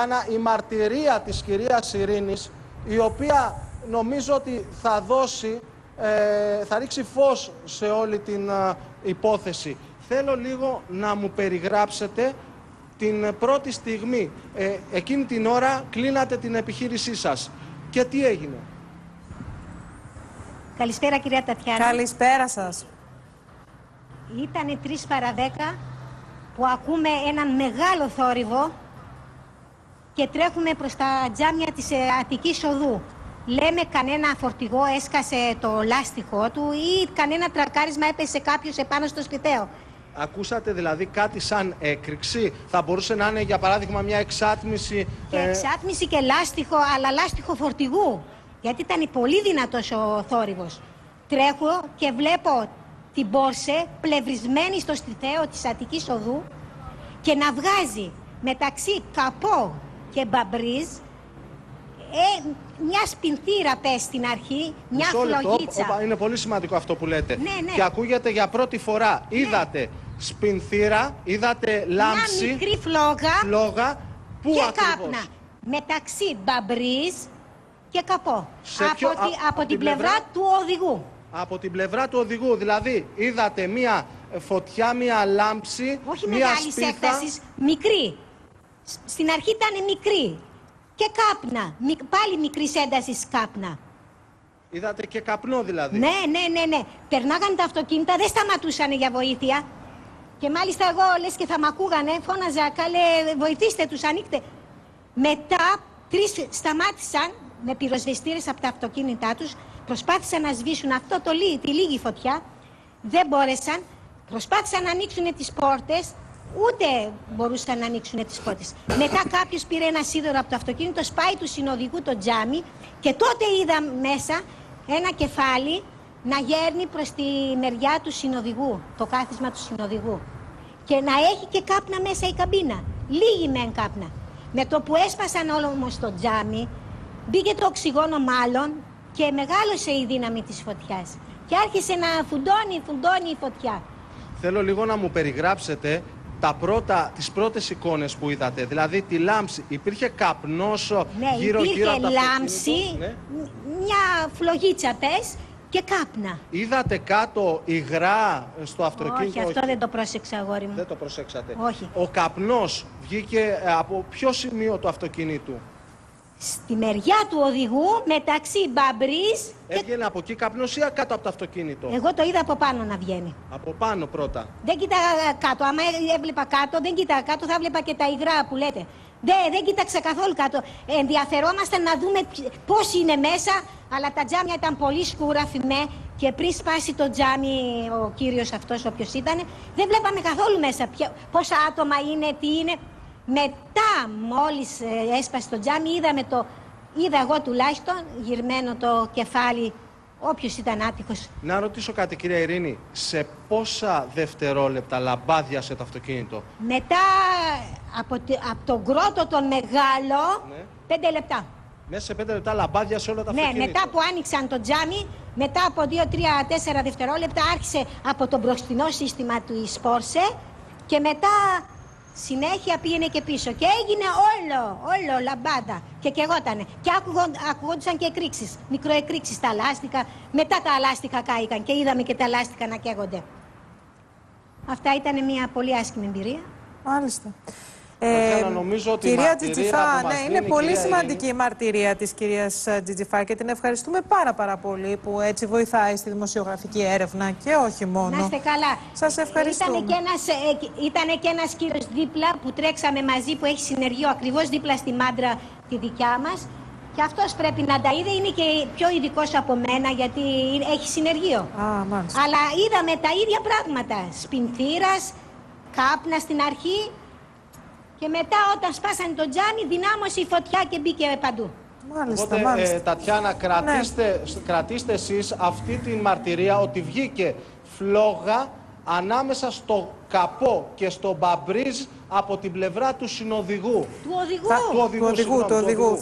Τατιάνα, η μαρτυρία της κυρίας Ειρήνης, η οποία νομίζω ότι θα δώσει, ε, θα ρίξει φως σε όλη την ε, υπόθεση. Θέλω λίγο να μου περιγράψετε την πρώτη στιγμή. Ε, εκείνη την ώρα κλείνατε την επιχείρησή σας. Και τι έγινε; Καλησπέρα κυρία Τατιάνα. Καλησπέρα σας. Ήτανε τρεις παρα δέκα που ακούμε έναν μεγάλο θόρυβο και τρέχουμε προς τα τζάμια της ε, Αττικής Οδού. Λέμε κανένα φορτηγό έσκασε το λάστιχό του ή κανένα τρακάρισμα έπεσε κάποιος επάνω στο σπιταίο. Ακούσατε δηλαδή κάτι σαν έκρηξη; Θα μπορούσε να είναι για παράδειγμα μια εξάτμιση. Και ε, εξάτμιση και λάστιχο, αλλά λάστιχο φορτηγού. Γιατί ήταν πολύ δυνατός ο θόρυβος. Τρέχω και βλέπω την Πόρσε πλευρισμένη στο στιθέο της Αττικής Οδού και να βγάζει μεταξύ καπό και μπαμπρίζ ε, μια σπινθήρα πες στην αρχή, μια μισό λεπτό. φλογίτσα. Όπα, είναι πολύ σημαντικό αυτό που λέτε. Ναι, ναι. Και ακούγεται για πρώτη φορά. Είδατε σπινθήρα, είδατε λάμψη, Μια μικρή φλόγα φλόγα. Πού και ακριβώς; κάπνα. Μεταξύ μπαμπρίζ και καπό. Σε από, ποιο- τη- α- από από την την πλευρά πλευρά; του οδηγού. Από την πλευρά του οδηγού. Δηλαδή, είδατε μία φωτιά, μία λάμψη, Όχι μία μεγάλης σπίθα. έκτασης, μικρή. Σ- Στην αρχή ήταν μικρή. Και κάπνα. Μικ- πάλι μικρή ένταση κάπνα. Είδατε και καπνό δηλαδή. Ναι, ναι, ναι, ναι. Περνάγαν τα αυτοκίνητα, δεν σταματούσαν για βοήθεια. Και μάλιστα εγώ λες και θα μ' ακούγανε, φώναζα, καλέ βοηθήστε τους, ανοίξτε. Μετά τρεις σταμάτησαν με πυροσβεστήρες από τα αυτοκίνητά τους, προσπάθησαν να σβήσουν αυτό το, λί- τη λίγη φωτιά, δεν μπόρεσαν, προσπάθησαν να ανοίξουν τις πόρτες, ούτε μπορούσαν να ανοίξουν τις πόρτες. Μετά κάποιος πήρε ένα σίδερο από το αυτοκίνητο, σπάει του συνοδικού το τζάμι και τότε είδα μέσα ένα κεφάλι να γέρνει προς τη μεριά του συνοδηγού, το κάθισμα του συνοδηγού. Και να έχει και κάπνα μέσα η καμπίνα. Λίγη μεν κάπνα. Με το που έσπασαν όλο όμως το τζάμι, μπήκε το οξυγόνο μάλλον και μεγάλωσε η δύναμη της φωτιάς. Και άρχισε να φουντώνει, φουντώνει η φωτιά. Θέλω λίγο να μου περιγράψετε τα πρώτα, τις πρώτες εικόνες που είδατε. Δηλαδή τη λάμψη. Υπήρχε καπνός Ναι, γύρω υπήρχε γύρω από το λάμψη, αυτοκίνητο. Ναι. μ- μια φλογίτσα πες και κάπνα. Είδατε κάτω υγρά στο αυτοκίνητο; Όχι, αυτό δεν το πρόσεξα αγόρι μου. Δεν το προσέξατε. Όχι. Ο καπνός βγήκε ε, από ποιο σημείο του αυτοκίνητου. Στη μεριά του οδηγού μεταξύ μπαμπρής και... Έβγαινε από εκεί καπνός ή κάτω από το αυτοκίνητο. Εγώ το είδα από πάνω να βγαίνει. Από πάνω πρώτα. Δεν κοίταγα κάτω. Άμα έβλεπα κάτω, δεν κοίταγα κάτω, θα βλέπα και τα υγρά που λέτε. Δεν, δεν κοίταξα καθόλου κάτω. Ενδιαφερόμασταν να δούμε πώς είναι μέσα, αλλά τα τζάμια ήταν πολύ σκούρα φημέ και πριν σπάσει το τζάμι ο κύριος αυτός όποιος ήταν, δεν βλέπαμε καθόλου μέσα ποια- πόσα άτομα είναι, τι είναι. Μετά μόλις ε, έσπασε το τζάμι είδαμε το, είδα εγώ τουλάχιστον γυρμένο το κεφάλι όποιος ήταν άτυχος. Να ρωτήσω κάτι κυρία Ειρήνη. Σε πόσα δευτερόλεπτα λαμπάδιασε το αυτοκίνητο; Μετά από, τη- από τον κρότο τον μεγάλο, Ναι. πέντε λεπτά. Μέσα σε πέντε λεπτά λαμπάδιασε όλο το Ναι, αυτοκίνητο. μετά που άνοιξαν το τζάμι, μετά από 2-3-4 δευτερόλεπτα άρχισε από το μπροστινό σύστημα του Πόρσε και μετά συνέχεια πήγαινε και πίσω. Και έγινε όλο, όλο λαμπάδα και κεγότανε. Και άκουγον, ακουγόντουσαν και εκρήξεις, μικροεκρήξεις στα λάστιχα. Μετά τα λάστιχα κάηκαν και είδαμε και τα λάστιχα να καίγονται. Αυτά ήταν μια πολύ άσχημη εμπειρία. Μάλιστα. Τατιάνα, νομίζω ότι η κυρία μαρτυρία Τζιτζιφά, που μας ναι, δίνει είναι η πολύ κυρία σημαντική Ειρήνη. η μαρτυρία της κυρίας ε, Τζιτζιφά και την ευχαριστούμε πάρα πάρα πολύ που έτσι βοηθάει στη δημοσιογραφική έρευνα και όχι μόνο. Να είστε καλά. Σας ευχαριστούμε. Ήταν και ένας, ε, ήτανε και ένας κύριος δίπλα που τρέξαμε μαζί που έχει συνεργείο ακριβώς δίπλα στη μάντρα τη δικιά μας. Και αυτός πρέπει να τα είδε, είναι και πιο ειδικός από μένα γιατί είναι- έχει συνεργείο. Α, μάλιστα. Αλλά είδαμε τα ίδια πράγματα. Σπινθήρας, κάπνα στην αρχή και μετά όταν σπάσανε το τζάμι δυνάμωσε η φωτιά και μπήκε παντού. Μάλιστα, Οπότε, μάλιστα. ε, Τατιάνα, Ναι. κρατήστε, κρατήστε εσείς αυτή τη μαρτυρία ότι βγήκε φλόγα ανάμεσα στο καπό και στο μπαμπρίζ από την πλευρά του συνοδηγού. Του οδηγού. Θα- Του οδηγού, του οδηγού, συγγνώμη, του του οδηγού. οδηγού.